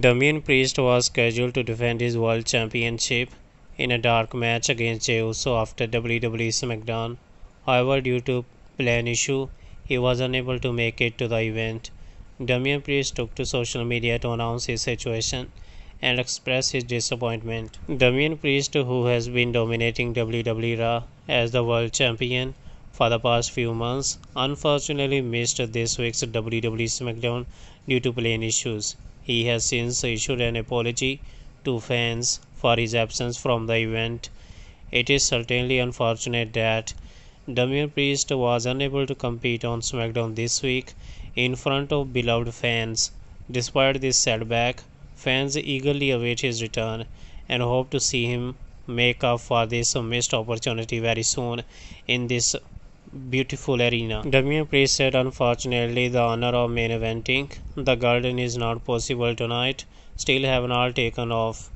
Damian Priest was scheduled to defend his World Championship in a dark match against Jey Uso after WWE SmackDown. However, due to plan issue, he was unable to make it to the event. Damian Priest took to social media to announce his situation and express his disappointment. Damian Priest, who has been dominating WWE Raw as the world champion for the past few months, unfortunately missed this week's WWE SmackDown due to plan issues. He has since issued an apology to fans for his absence from the event. It is certainly unfortunate that Damian Priest was unable to compete on SmackDown this week in front of beloved fans. Despite this setback, fans eagerly await his return and hope to see him make up for this missed opportunity very soon in this beautiful arena. Damian Priest said, Unfortunately, the honor of main eventing the garden is not possible tonight. Still have not all taken off.